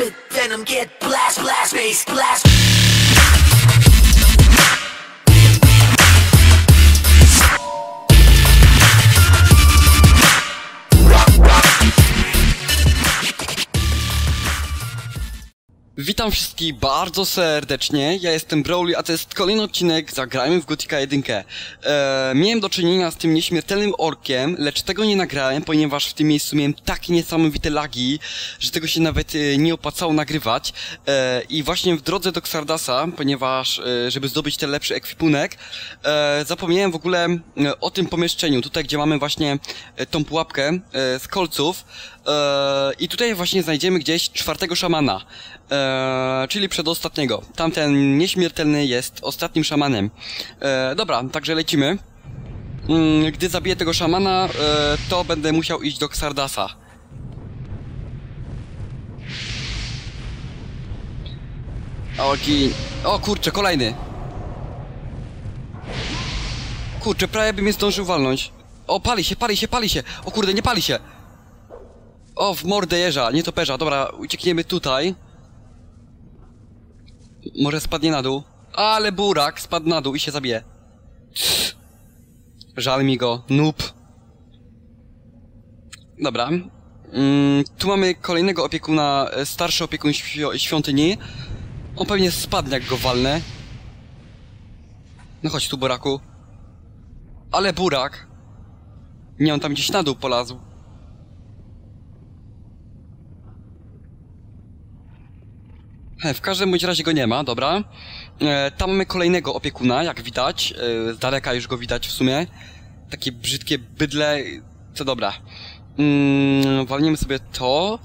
spit venom, get blast, blast, bass, blast. Witam wszystkich bardzo serdecznie, ja jestem Brawly, a to jest kolejny odcinek Zagrajmy w Gotika 1. Eee, miałem do czynienia z tym nieśmiertelnym orkiem, lecz tego nie nagrałem, ponieważ w tym miejscu miałem takie niesamowite lagi, że tego się nawet e, nie opłacało nagrywać. Eee, I właśnie w drodze do Xardasa, ponieważ, e, żeby zdobyć ten lepszy ekwipunek, e, zapomniałem w ogóle e, o tym pomieszczeniu, tutaj gdzie mamy właśnie e, tą pułapkę e, z kolców. E, I tutaj właśnie znajdziemy gdzieś czwartego szamana. E, czyli przedostatniego. Tamten nieśmiertelny jest ostatnim szamanem. E, dobra, także lecimy. Mm, Gdy zabiję tego szamana, e, to będę musiał iść do Xardasa. O, gin. O kurczę, kolejny. Kurczę, prawie by mnie zdążył walnąć. O, pali się, pali się, pali się. O kurde, nie pali się. O, w mordę jeża, nie toperza. Dobra, uciekniemy tutaj. Może spadnie na dół. Ale burak spadł na dół i się zabije. Żal mi go. Noob. Dobra. Mm, tu mamy kolejnego opiekuna, e, starszy opiekun świ świątyni. On pewnie spadnie jak go walnę. No chodź tu, buraku. Ale burak. Nie, on tam gdzieś na dół polazł. W każdym bądź razie go nie ma, dobra. E, tam mamy kolejnego opiekuna, jak widać. E, z daleka już go widać w sumie. Takie brzydkie bydle. Co dobra. Mm, walniemy sobie to.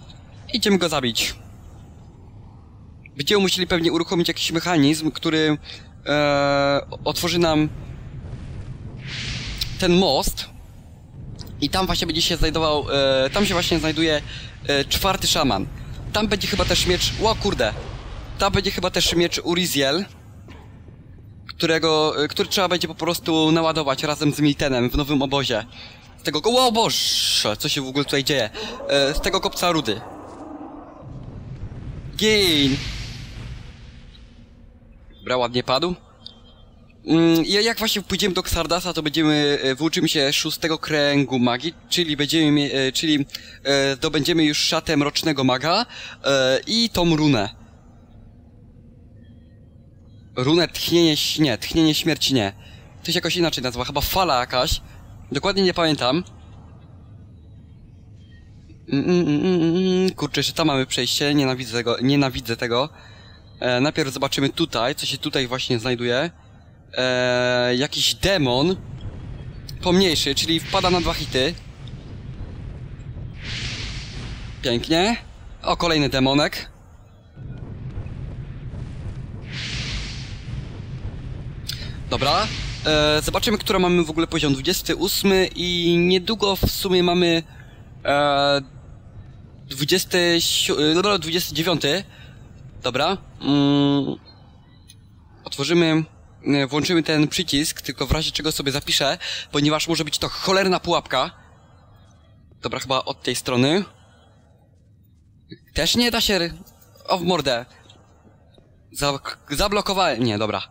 Idziemy go zabić. Będziemy musieli pewnie uruchomić jakiś mechanizm, który e, otworzy nam ten most. I tam właśnie będzie się znajdował, e, tam się właśnie znajduje e, czwarty szaman. Tam będzie chyba też miecz, o kurde, tam będzie chyba też miecz Uriziel, którego, e, który trzeba będzie po prostu naładować razem z Miltenem w nowym obozie. Z tego, o Boże, co się w ogóle tutaj dzieje? E, z tego kopca rudy. Gin! Dobra, ładnie padł. Mm, I jak właśnie pójdziemy do Xardasa, to będziemy, e, włóczymy się szóstego kręgu magii, czyli będziemy, e, czyli zdobędziemy już szatę mrocznego maga i tą runę. Runę tchnienie, nie, tchnienie śmierci nie. To się jakoś inaczej nazywa, chyba fala jakaś. Dokładnie nie pamiętam. Mm, mm, mm. Kurczę, jeszcze tam mamy przejście, nienawidzę tego, nienawidzę tego. E, najpierw zobaczymy tutaj, co się tutaj właśnie znajduje. E, jakiś demon. Pomniejszy, czyli wpada na dwa hity. Pięknie. O, kolejny demonek. Dobra. E, zobaczymy, który mamy w ogóle poziom. 28 i niedługo w sumie mamy e, 20, dobra, 29. Dobra. Mm, otworzymy, e, włączymy ten przycisk, tylko w razie czego sobie zapiszę, ponieważ może być to cholerna pułapka. Dobra, chyba od tej strony. Też nie da się... O, w mordę. Za, zablokowałem... Nie, dobra.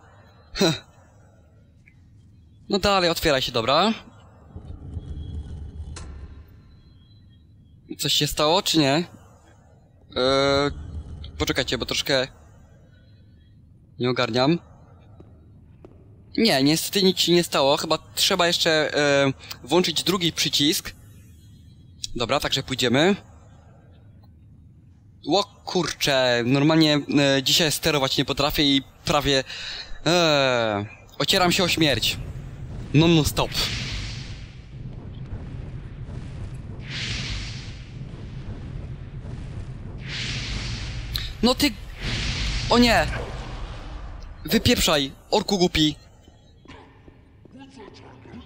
No dalej, otwieraj się, dobra. Coś się stało, czy nie? Eee, poczekajcie, bo troszkę... Nie ogarniam. Nie, niestety nic się nie stało. Chyba trzeba jeszcze e, włączyć drugi przycisk. Dobra, także pójdziemy. Ło kurcze, normalnie e, dzisiaj sterować nie potrafię i prawie... E, ocieram się o śmierć. Non no stop. No ty... O nie! Wypieprzaj, orku głupi!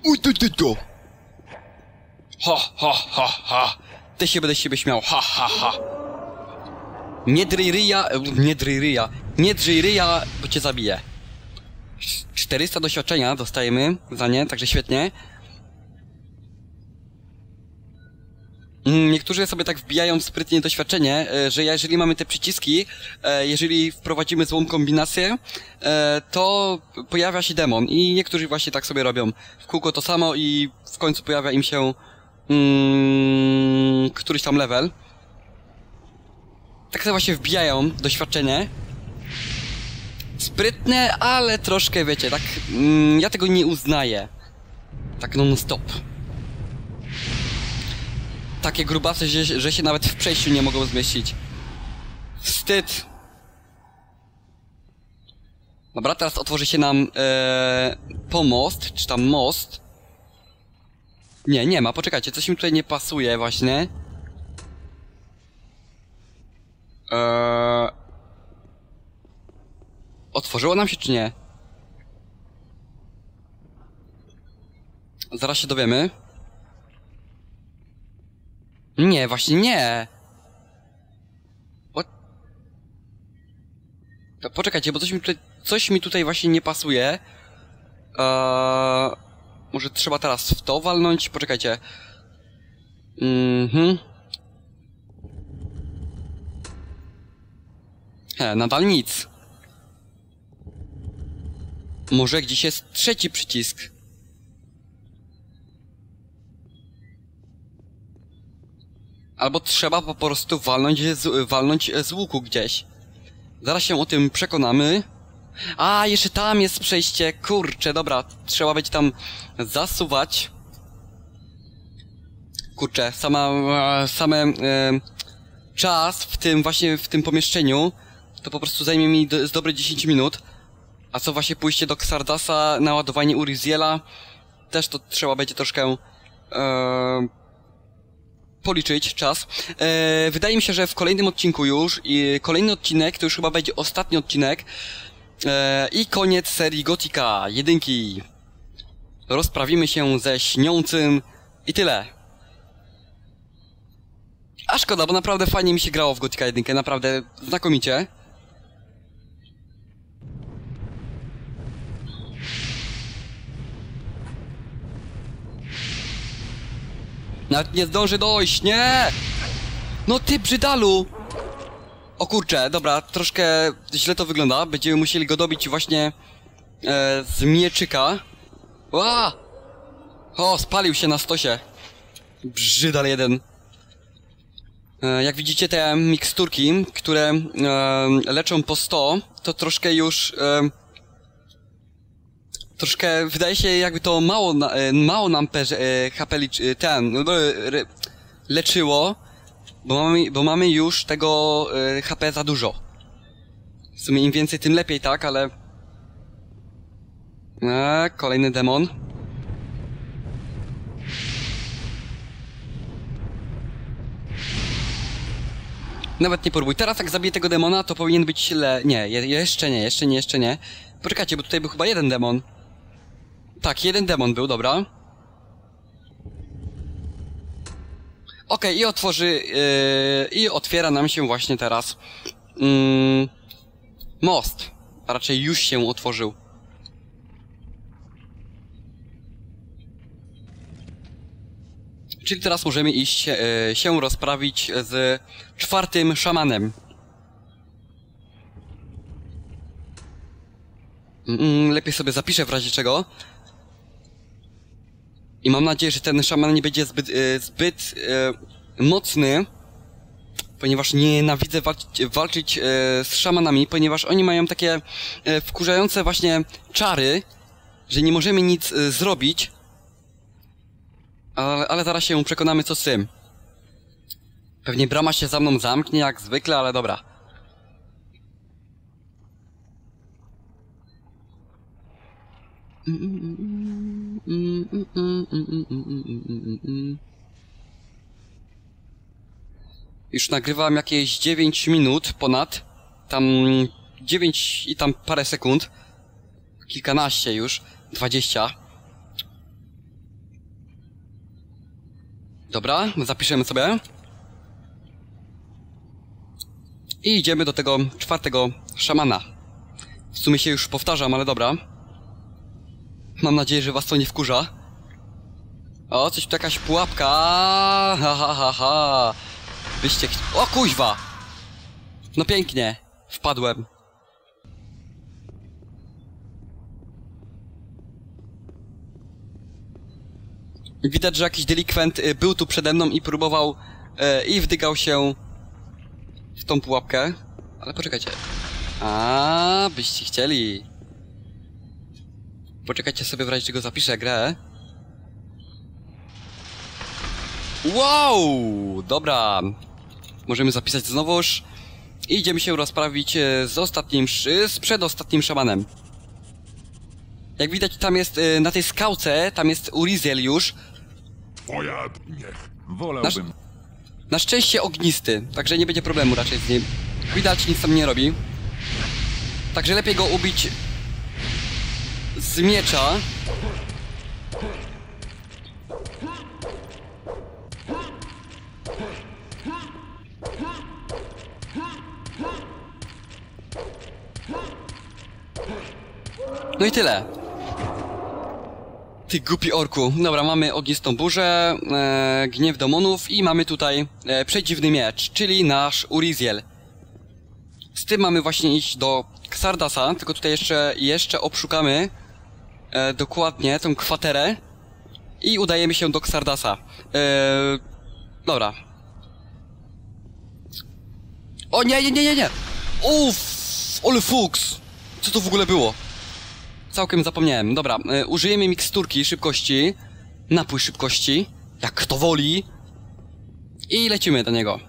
Uj, ty, ty, tu! Ha, ha, ha, ha! Ty się będę z siebie śmiał, ha, ha, ha! Nie dryj ryja, nie dryj ryja, nie drzyj ryja, bo cię zabiję. 400 doświadczenia dostajemy za nie, także świetnie. Mm, Niektórzy sobie tak wbijają sprytnie doświadczenie, e, że jeżeli mamy te przyciski, e, jeżeli wprowadzimy złą kombinację, e, to pojawia się demon i niektórzy właśnie tak sobie robią w kółko to samo i w końcu pojawia im się mm, któryś tam level. Tak sobie właśnie wbijają doświadczenie. Sprytne, ale troszkę wiecie, tak mm, ja tego nie uznaję. Tak non stop takie grubasy, że, że się nawet w przejściu nie mogą zmieścić. Wstyd. Dobra, teraz otworzy się nam e, pomost, czy tam most. Nie, nie ma, poczekajcie, coś mi tutaj nie pasuje właśnie. Eee... Otworzyło nam się czy nie? Zaraz się dowiemy. Nie, właśnie nie. What? To poczekajcie, bo coś mi tutaj, coś mi tutaj właśnie nie pasuje. Eee, może trzeba teraz w to walnąć? Poczekajcie. Mhm. He, nadal nic. Może gdzieś jest trzeci przycisk. Albo trzeba po prostu walnąć z, walnąć z łuku gdzieś. Zaraz się o tym przekonamy. A, jeszcze tam jest przejście. Kurczę, dobra. Trzeba będzie tam zasuwać. Kurczę, sama, same e, czas w tym właśnie, w tym pomieszczeniu to po prostu zajmie mi do, z dobre 10 minut. A co właśnie pójście do Xardasa, naładowanie Uriziela, też to trzeba będzie troszkę e, policzyć czas. E, wydaje mi się, że w kolejnym odcinku już, i kolejny odcinek, to już chyba będzie ostatni odcinek e, i koniec serii Gotika, jedynki. Rozprawimy się ze śniącym i tyle. A szkoda, bo naprawdę fajnie mi się grało w Gotika jedynkę, naprawdę znakomicie. Nawet nie zdąży dojść, nie! No ty brzydalu! O kurczę, dobra, troszkę źle to wygląda. Będziemy musieli go dobić właśnie e, z mieczyka. Ła! O, spalił się na stosie. Brzydal jeden. E, jak widzicie te miksturki, które e, leczą po 100, to troszkę już... E, troszkę wydaje się jakby to mało, e, mało nam per, e, HP e, ten, no, re, leczyło, bo mamy, bo mamy już tego HP za dużo. W sumie im więcej tym lepiej, tak, ale... E, kolejny demon. Nawet nie próbuj. Teraz jak zabiję tego demona, to powinien być le... Nie, je, jeszcze nie, jeszcze nie, jeszcze nie. Poczekajcie, bo tutaj był chyba jeden demon. Tak, jeden demon był, dobra. Okej, okay, i otworzy... Yy, I otwiera nam się właśnie teraz... Yy, most. A raczej już się otworzył. Czyli teraz możemy iść yy, się rozprawić z czwartym szamanem. Mm, lepiej sobie zapiszę w razie czego. I mam nadzieję, że ten szaman nie będzie zbyt, e, zbyt e, mocny, ponieważ nienawidzę walczyć, walczyć e, z szamanami, ponieważ oni mają takie wkurzające właśnie czary, że nie możemy nic zrobić. Ale, ale zaraz się przekonamy co z tym. Pewnie brama się za mną zamknie jak zwykle, ale dobra. Już nagrywam jakieś 9 minut ponad. Tam 9 i tam parę sekund. Kilkanaście już. 20. Dobra, zapiszemy sobie. I idziemy do tego czwartego szamana. W sumie się już powtarzam, ale dobra. Mam nadzieję, że was to nie wkurza. O, coś tu jakaś pułapka. Ha, ha, ha, ha. Byście. O, kuźwa! No pięknie. Wpadłem. Widać, że jakiś delikwent y, był tu przede mną i próbował y, i wdygał się w tą pułapkę. Ale poczekajcie. A, byście chcieli. Poczekajcie sobie w razie czego zapiszę grę. Wow! Dobra. Możemy zapisać znowuż. I idziemy się rozprawić e, z ostatnim, z przedostatnim szamanem. Jak widać tam jest, e, na tej skałce, tam jest Urizel już. Twoja niech. Wolałbym. Na szczęście ognisty, także nie będzie problemu raczej z nim. Widać, nic tam nie robi. Także lepiej go ubić z miecza. No i tyle. Ty głupi orku. Dobra, mamy ognistą burzę, e, gniew demonów i mamy tutaj e, przedziwny miecz, czyli nasz Uriziel. Z tym mamy właśnie iść do Xardasa, tylko tutaj jeszcze, jeszcze obszukamy e, dokładnie tą kwaterę i udajemy się do Xardasa. E, dobra. O nie, nie, nie, nie, nie! Uff, ole fuks! Co to w ogóle było? Całkiem zapomniałem. Dobra, y, użyjemy miksturki szybkości. Napój szybkości. Jak kto woli. I lecimy do niego.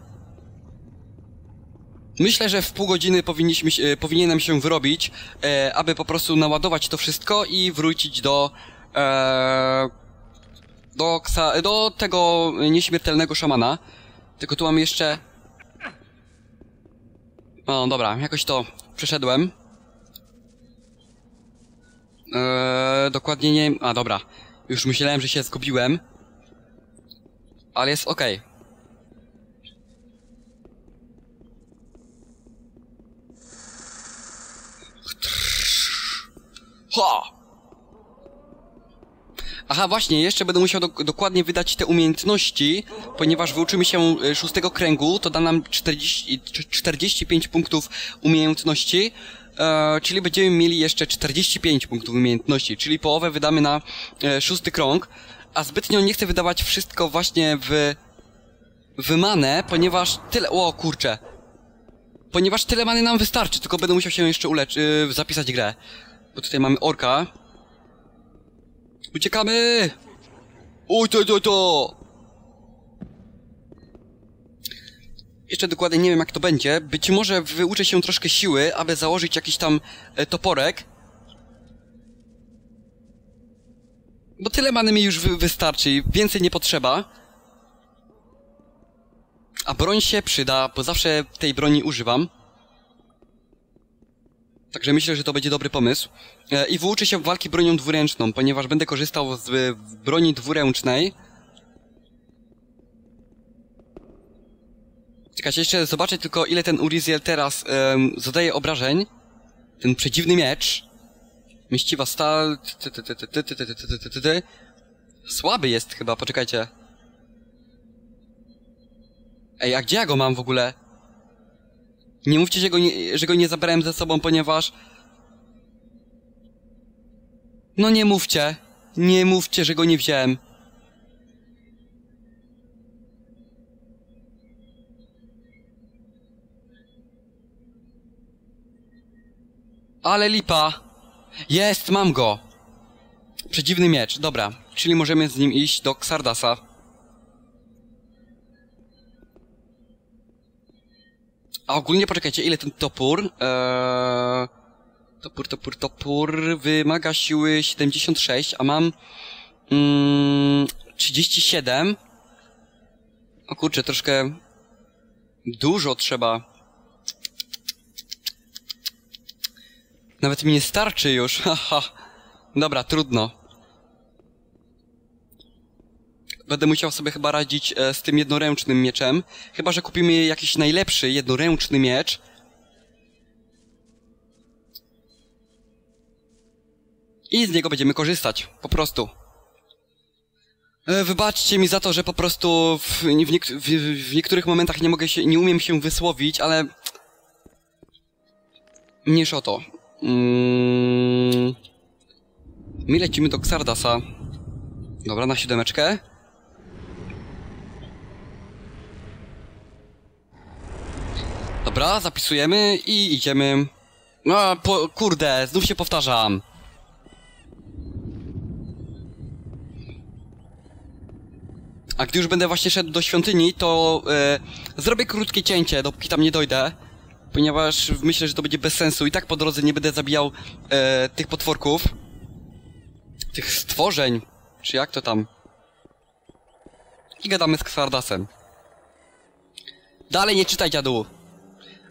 Myślę, że w pół godziny powinniśmy, powinienem się wyrobić, e, aby po prostu naładować to wszystko i wrócić do... E, do, ksa, do tego nieśmiertelnego szamana. Tylko tu mam jeszcze... O, dobra, jakoś to przeszedłem. Eee, dokładnie nie... A, dobra. Już myślałem, że się zgubiłem. Ale jest okej. Ha! Aha, właśnie, jeszcze będę musiał dok- dokładnie wydać te umiejętności, ponieważ wyuczymy się e, szóstego kręgu, to da nam 40, cz- 45 punktów umiejętności, e, czyli będziemy mieli jeszcze 45 punktów umiejętności, czyli połowę wydamy na e, szósty krąg, a zbytnio nie chcę wydawać wszystko właśnie w, w manę, ponieważ tyle... O, kurczę. Ponieważ tyle many nam wystarczy, tylko będę musiał się jeszcze uleczyć, e, zapisać grę. Bo tutaj mamy orka, Uciekamy! Uj, to, to, to! Jeszcze dokładnie nie wiem jak to będzie. Być może wyuczę się troszkę siły, aby założyć jakiś tam e, toporek. Bo tyle many mi już wy wystarczy więcej nie potrzeba. A broń się przyda, bo zawsze tej broni używam. Także myślę, że to będzie dobry pomysł. I wyuczę się walki bronią dwuręczną, ponieważ będę korzystał z broni dwuręcznej. Czekajcie, jeszcze zobaczę tylko ile ten Uriziel teraz um, zadaje obrażeń. Ten przedziwny miecz. Mieściwa stal... Słaby jest chyba, poczekajcie. Ej, a gdzie ja go mam w ogóle? Nie mówcie, że go nie, że go nie zabrałem ze sobą, ponieważ... No nie mówcie. Nie mówcie, że go nie wziąłem. Ale lipa. Jest, mam go. Przedziwny miecz, dobra. Czyli możemy z nim iść do Xardasa. A ogólnie poczekajcie, ile ten topór? Eee, topór, topór, topór wymaga siły 76, a mam mm, 37. O kurczę, troszkę dużo trzeba. Nawet mi nie starczy już, haha. Dobra, trudno. Będę musiał sobie chyba radzić e, z tym jednoręcznym mieczem. Chyba, że kupimy jakiś najlepszy jednoręczny miecz. I z niego będziemy korzystać. Po prostu. E, Wybaczcie mi za to, że po prostu w, w, niek- w, w niektórych momentach nie mogę się, nie umiem się wysłowić, ale... Mniejsza o to. Mm... My lecimy do Xardasa. Dobra, na siódemeczkę. Dobra, zapisujemy i idziemy. No, po, kurde, znów się powtarzam. A gdy już będę właśnie szedł do świątyni, to e, zrobię krótkie cięcie, dopóki tam nie dojdę. Ponieważ myślę, że to będzie bez sensu. I tak po drodze nie będę zabijał e, tych potworków. Tych stworzeń. Czy jak to tam? I gadamy z Xardasem. Dalej nie czytaj, dziadu.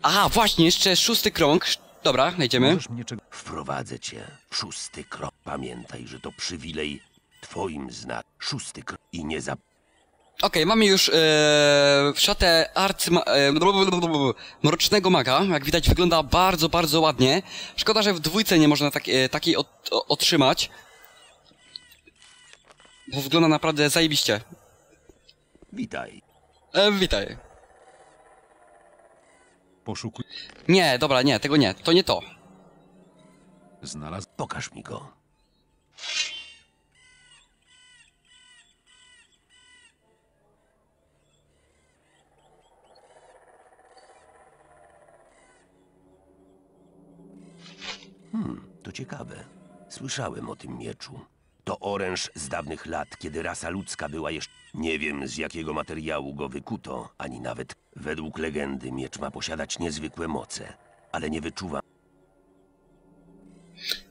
Aha, właśnie, jeszcze szósty krąg. Dobra, znajdziemy. Możesz mnie czego... Wprowadzę cię. Szósty krok. Pamiętaj, że to przywilej twoim znak. Szósty krok. I nie zap... Okej, mamy już e, szatę arcyma... E, blablabla, mrocznego maga. Jak widać wygląda bardzo, bardzo ładnie. Szkoda, że w dwójce nie można tak, e, takiej od, o, otrzymać. Bo wygląda naprawdę zajebiście. Witaj. E, witaj. Poszukuj... Nie, dobra, nie, tego nie. To nie to. Znalazł... Pokaż mi go. Hmm, to ciekawe. Słyszałem o tym mieczu. To oręż z dawnych lat, kiedy rasa ludzka była jeszcze... Nie wiem, z jakiego materiału go wykuto, ani nawet według legendy miecz ma posiadać niezwykłe moce, ale nie wyczuwam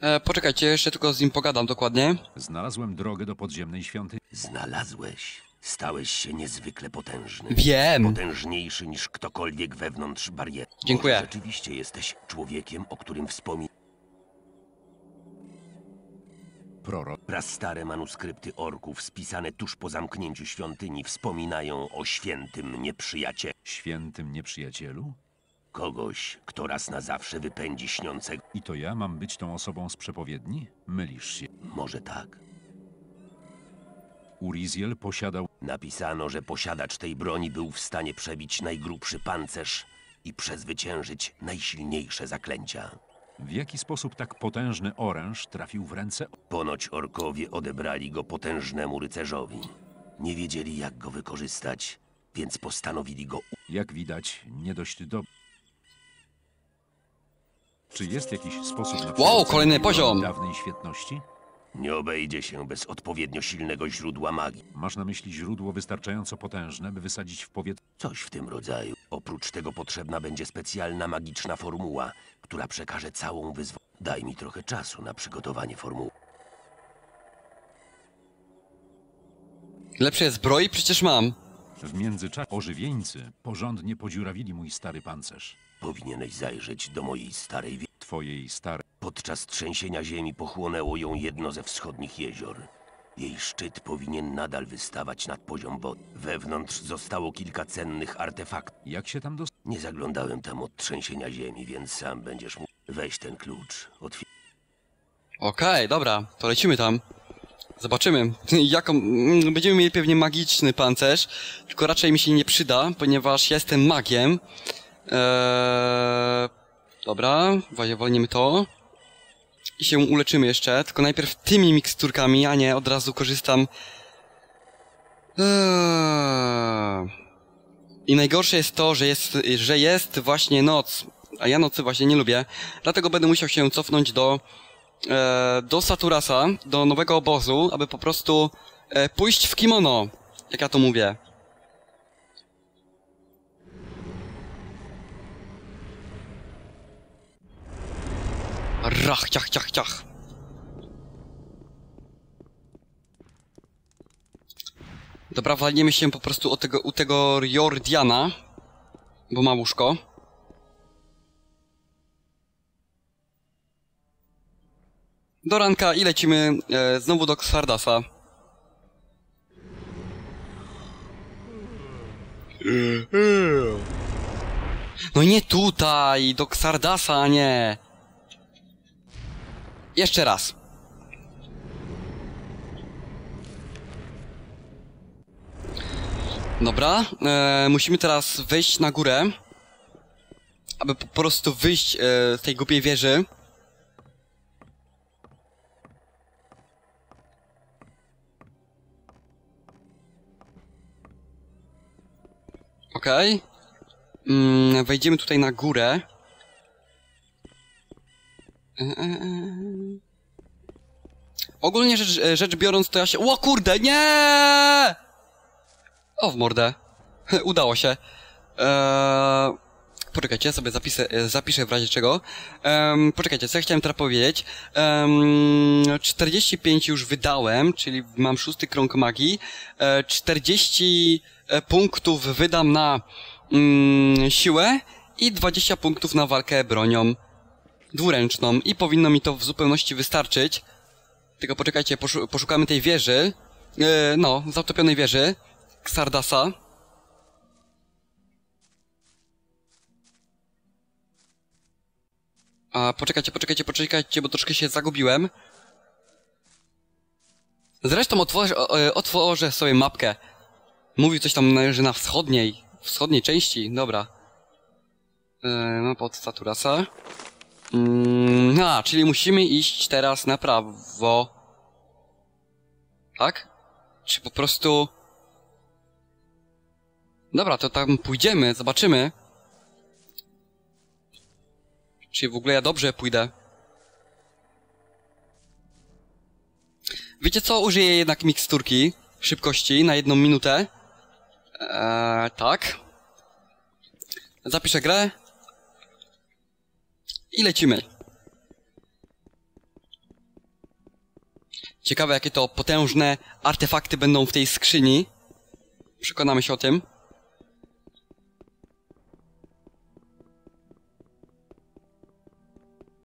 E, poczekajcie, jeszcze tylko z nim pogadam dokładnie. Znalazłem drogę do podziemnej świątyni. Znalazłeś. Stałeś się niezwykle potężny. Wiem. Potężniejszy niż ktokolwiek wewnątrz bariery. Dziękuję. Może rzeczywiście jesteś człowiekiem, o którym wspomina. Prorok. Prastare manuskrypty orków spisane tuż po zamknięciu świątyni wspominają o świętym nieprzyjacielu. Świętym nieprzyjacielu? Kogoś, kto raz na zawsze wypędzi śniącego. I to ja mam być tą osobą z przepowiedni? Mylisz się. Może tak. Uriziel posiadał... Napisano, że posiadacz tej broni był w stanie przebić najgrubszy pancerz i przezwyciężyć najsilniejsze zaklęcia. W jaki sposób tak potężny oręż trafił w ręce... Ponoć orkowie odebrali go potężnemu rycerzowi. Nie wiedzieli, jak go wykorzystać, więc postanowili go. u- Jak widać, nie dość do... Czy jest jakiś sposób na przywrócenie kolejny poziom. dawnej świetności? Nie obejdzie się bez odpowiednio silnego źródła magii. Masz na myśli źródło wystarczająco potężne, by wysadzić w powietrze... Coś w tym rodzaju. Oprócz tego potrzebna będzie specjalna magiczna formuła, która przekaże całą wyzwo. Daj mi trochę czasu na przygotowanie formuły. Lepsze zbroi przecież mam. W międzyczasie ożywieńcy porządnie podziurawili mój stary pancerz. Powinieneś zajrzeć do mojej starej wie. Twojej starej... Podczas trzęsienia ziemi pochłonęło ją jedno ze wschodnich jezior. Jej szczyt powinien nadal wystawać nad poziom wody. Wewnątrz zostało kilka cennych artefaktów. Jak się tam dos... Nie zaglądałem tam od trzęsienia ziemi, więc sam będziesz mógł. Weź ten klucz. Okej, dobra, to lecimy tam. Zobaczymy, jaką... mm, Będziemy mieli pewnie magiczny pancerz, tylko raczej mi się nie przyda, ponieważ jestem magiem. Eee... Dobra, wa- walniemy to. Się uleczymy jeszcze, tylko najpierw tymi miksturkami, a nie od razu korzystam... Eee... I najgorsze jest to, że jest, że jest właśnie noc, a ja nocy właśnie nie lubię, dlatego będę musiał się cofnąć do e, do Saturasa, do nowego obozu, aby po prostu e, pójść w kimono, jak ja to mówię. Rach, ciach, ciach, ciach. Dobra, walniemy się po prostu o tego, u tego Jordiana, bo ma łóżko. Do ranka i lecimy e, znowu do Xardasa. No nie tutaj, do Xardasa, nie. Jeszcze raz. Dobra, e, musimy teraz wejść na górę, aby po prostu wyjść e, z tej głupiej wieży. Okej. Mm, wejdziemy tutaj na górę. Ogólnie rzecz, e, rzecz biorąc, to ja się... O kurde, nie! O, w mordę. Udało się. Eee, poczekajcie, ja sobie zapisę, e, zapiszę w razie czego. Ehm, poczekajcie, co ja chciałem teraz powiedzieć. Ehm, 45 już wydałem, czyli mam szósty krąg magii. E, 40 e, punktów wydam na mm, siłę i 20 punktów na walkę bronią dwuręczną i powinno mi to w zupełności wystarczyć. Tylko poczekajcie, poszu poszukamy tej wieży. E, no, zatopionej wieży. Xardasa. A, poczekajcie, poczekajcie, poczekajcie, bo troszkę się zagubiłem. Zresztą otworzę, e, otworzę sobie mapkę. Mówił coś tam, że na wschodniej, wschodniej części, dobra. E, mapa od Saturasa. Mm, a, czyli musimy iść teraz na prawo. Tak? Czy po prostu... Dobra, to tam pójdziemy, zobaczymy. Czy w ogóle ja dobrze pójdę. Wiecie co? Użyję jednak miksturki szybkości na jedną minutę. Eee, tak. Zapiszę grę. I lecimy. Ciekawe jakie to potężne artefakty będą w tej skrzyni. Przekonamy się o tym.